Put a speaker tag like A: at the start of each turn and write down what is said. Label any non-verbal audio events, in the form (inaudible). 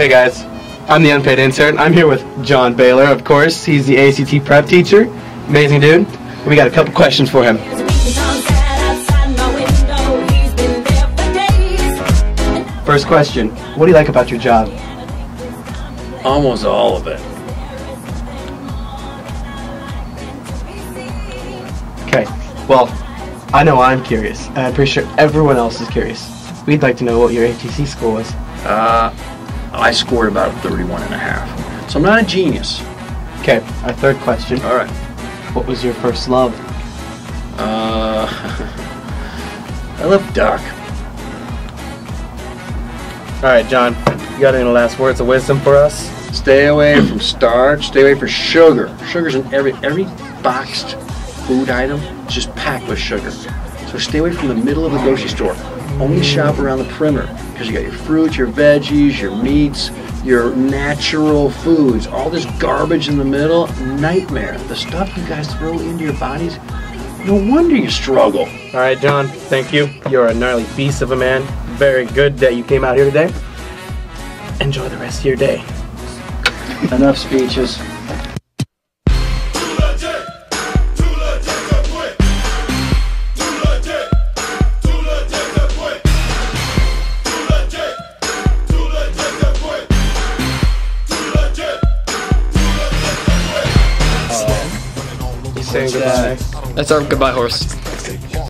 A: Hey guys, I'm the unpaid intern. I'm here with John Baylor, of course. He's the ACT prep teacher. Amazing dude. We got a couple questions for him. First question, what do you like about your job?
B: Almost all of it.
A: Okay, well, I know I'm curious, and I'm pretty sure everyone else is curious. We'd like to know what your ACT score was.
B: Uh, I scored about 31 and a half. So I'm not a genius.
A: Okay, our third question.
B: All right.
A: What was your first love?
B: Uh, (laughs) I love duck.
A: All right, John, you got any last words of wisdom for us?
B: Stay away from starch. Stay away from sugar. Sugar's in every every boxed food item is just packed with sugar. So stay away from the middle of the grocery store. Only shop around the perimeter because you got your fruits, your veggies, your meats, your natural foods. All this garbage in the middle, nightmare. The stuff you guys throw into your bodies, no wonder you struggle.
A: All right, John, thank you. You're a gnarly beast of a man. Very good that you came out here today. Enjoy the rest of your day.
B: Enough speeches.
A: goodbye.
C: That's our goodbye horse.